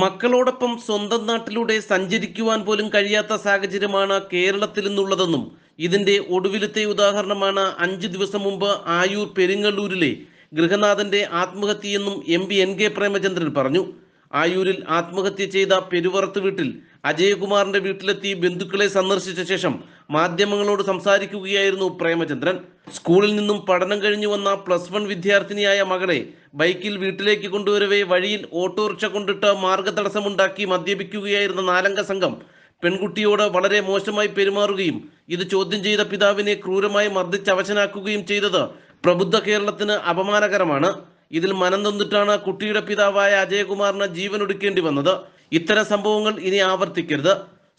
മക്കളോടൊപ്പം സ്വന്തം നാട്ടിലൂടെ സഞ്ചരിക്കുവാൻ പോലും കഴിയാത്ത സാഹചര്യമാണ് കേരളത്തിൽ നിന്നുള്ളതെന്നും ഇതിന്റെ ഒടുവിലത്തെ ഉദാഹരണമാണ് അഞ്ചു ദിവസം മുമ്പ് ആയൂർ പെരിങ്ങല്ലൂരിലെ ഗൃഹനാഥന്റെ ആത്മഹത്യയെന്നും M P N K Premachandran പറഞ്ഞു. ആയൂരിൽ ആത്മഹത്യ ചെയ്ത പെരുവറത്ത് വീട്ടിൽ അജയകുമാറിന്റെ വീട്ടിലെത്തി ബന്ധുക്കളെ സന്ദർശിച്ച ശേഷം മാധ്യമങ്ങളോട് സംസാരിക്കുകയായിരുന്നു പ്രേമചന്ദ്രൻ. സ്കൂളിൽ നിന്നും പഠനം കഴിഞ്ഞു വന്ന പ്ലസ് വൺ വിദ്യാർത്ഥിനിയായ മകളെ ബൈക്കിൽ വീട്ടിലേക്ക് കൊണ്ടുവരവേ വഴിയിൽ ഓട്ടോറിക്ഷ കൊണ്ടിട്ട് മാർഗതടസ്സമുണ്ടാക്കി മദ്യപിക്കുകയായിരുന്ന നാലംഗ സംഘം പെൺകുട്ടിയോട് വളരെ മോശമായി പെരുമാറുകയും ഇത് ചോദ്യം ചെയ്ത പിതാവിനെ ക്രൂരമായി മർദ്ദിച്ചവശനാക്കുകയും ചെയ്തത് പ്രബുദ്ധ കേരളത്തിന് അപമാനകരമാണ്. ഇതിൽ മനം തന്നിട്ടാണ് കുട്ടിയുടെ പിതാവായ അജയകുമാറിന് ജീവൻ ഒടുക്കേണ്ടി വന്നത്. ഇത്തരം സംഭവങ്ങൾ ഇനി ആവർത്തിക്കരുത്.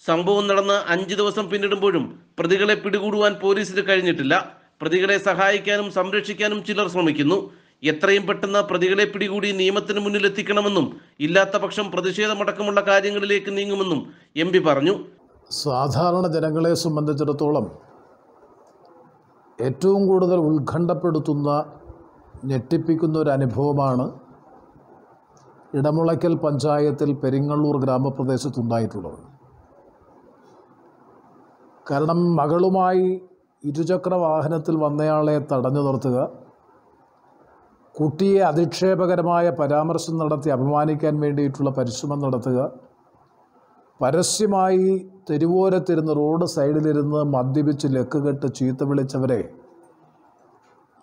സംഭവം നടന്ന് അഞ്ച് ദിവസം പിന്നിടുമ്പോഴും പ്രതികളെ പിടികൂടുവാൻ പോലീസിന് കഴിഞ്ഞിട്ടില്ല. പ്രതികളെ സഹായിക്കാനും സംരക്ഷിക്കാനും ചിലർ ശ്രമിക്കുന്നു. എത്രയും പെട്ടെന്ന് പ്രതികളെ പിടികൂടി നിയമത്തിന് മുന്നിൽ എത്തിക്കണമെന്നും ഇല്ലാത്ത പക്ഷം പ്രതിഷേധമടക്കമുള്ള കാര്യങ്ങളിലേക്ക് നീങ്ങുമെന്നും എം പി പറഞ്ഞു. സാധാരണ ജനങ്ങളെ സംബന്ധിച്ചിടത്തോളം ഏറ്റവും കൂടുതൽ ഉത്കണ്ഠപ്പെടുത്തുന്ന ഞെട്ടിപ്പിക്കുന്ന ഒരു അനുഭവമാണ് ഇടമുളയ്ക്കൽ പഞ്ചായത്തിൽ പെരിങ്ങള്ളൂർ ഗ്രാമപ്രദേശത്തുണ്ടായിട്ടുള്ളത്. കാരണം മകളുമായി ഇരുചക്ര വാഹനത്തിൽ വന്നയാളെ തടഞ്ഞു നിർത്തുക കുട്ടിയെ അധിക്ഷേപകരമായ പരാമർശം നടത്തി അപമാനിക്കാൻ വേണ്ടിയിട്ടുള്ള പരിശ്രമം നടത്തുക പരസ്യമായി തെരുവോരത്തിരുന്ന് റോഡ് സൈഡിലിരുന്ന് മദ്യപിച്ച് ലക്കുകെട്ട് ചീത്ത വിളിച്ചവരെ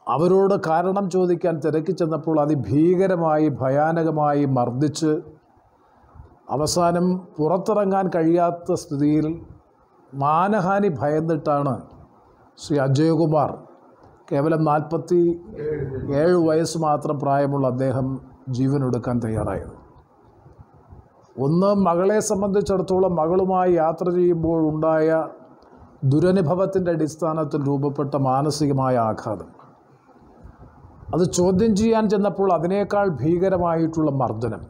അവരോട് കാരണം ചോദിക്കാൻ തിരക്കി ചെന്നപ്പോൾ അതിഭീകരമായി ഭയാനകമായി മർദ്ദിച്ച് അവസാനം പുറത്തിറങ്ങാൻ കഴിയാത്ത സ്ഥിതിയിൽ മാനഹാനി ഭയന്നിട്ടാണ് ശ്രീ അജയകുമാർ കേവലം നാൽപ്പത്തി ഏഴ് വയസ്സ് മാത്രം പ്രായമുള്ള അദ്ദേഹം ജീവനൊടുക്കാൻ തയ്യാറായത്. ഒന്ന് മകളെ സംബന്ധിച്ചിടത്തോളം മകളുമായി യാത്ര ചെയ്യുമ്പോൾ ഉണ്ടായ ദുരനുഭവത്തിന്റെ അടിസ്ഥാനത്തിൽ രൂപപ്പെട്ട മാനസികമായ ആഘാതം. അത് ചോദ്യം ചെയ്യാൻ ചെന്നപ്പോൾ അതിനേക്കാൾ ഭീകരമായിട്ടുള്ള മർദ്ദനം.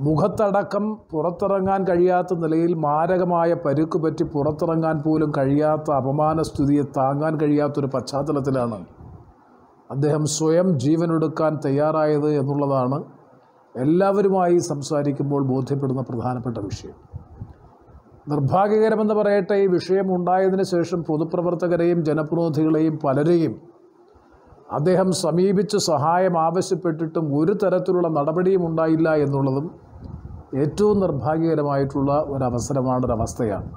മുഖത്തടക്കം പുറത്തിറങ്ങാൻ കഴിയാത്ത നിലയിൽ മാരകമായ പരുക്ക് പറ്റി പുറത്തിറങ്ങാൻ പോലും കഴിയാത്ത അപമാനസ്ഥിതിയെ താങ്ങാൻ കഴിയാത്തൊരു പശ്ചാത്തലത്തിലാണ് അദ്ദേഹം സ്വയം ജീവനൊടുക്കാൻ തയ്യാറായത് എന്നുള്ളതാണ് എല്ലാവരുമായി സംസാരിക്കുമ്പോൾ ബോധ്യപ്പെടുന്ന പ്രധാനപ്പെട്ട വിഷയം. നിർഭാഗ്യകരമെന്ന് പറയട്ടെ ഈ വിഷയം ഉണ്ടായതിന് ശേഷം പൊതുപ്രവർത്തകരെയും ജനപ്രതിനിധികളെയും പലരെയും അദ്ദേഹം സമീപിച്ച് സഹായം ആവശ്യപ്പെട്ടിട്ടും ഒരു തരത്തിലുള്ള നടപടിയും ഉണ്ടായില്ല എന്നുള്ളതും ഏറ്റവും നിർഭാഗ്യകരമായിട്ടുള്ള ഒരവസരമാണ് ഒരവസ്ഥയാണ്.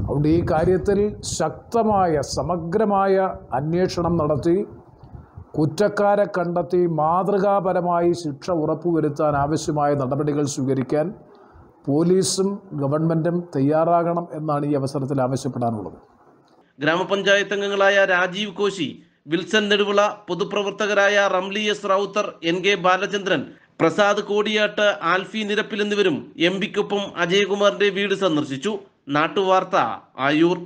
അതുകൊണ്ട് ഈ കാര്യത്തിൽ ശക്തമായ സമഗ്രമായ അന്വേഷണം നടത്തി കുറ്റക്കാരെ കണ്ടെത്തി മാതൃകാപരമായി ശിക്ഷ ഉറപ്പുവരുത്താൻ ആവശ്യമായ നടപടികൾ സ്വീകരിക്കാൻ പോലീസും ഗവൺമെന്റും തയ്യാറാകണം എന്നാണ് ഈ അവസരത്തിൽ ആവശ്യപ്പെടാനുള്ളത്. ഗ്രാമപഞ്ചായത്ത് അംഗങ്ങളായ Rajeev Koshy Wilson Neduvila പൊതുപ്രവർത്തകരായ Ramli S Rowther N K Balachandran Prasad Kodiyattu Alfie Nirappil എന്നിവരും എം പിക്കൊപ്പം അജയകുമാറിന്റെ വീട് സന്ദർശിച്ചു. നാട്ടുവാർത്ത ആയൂർ.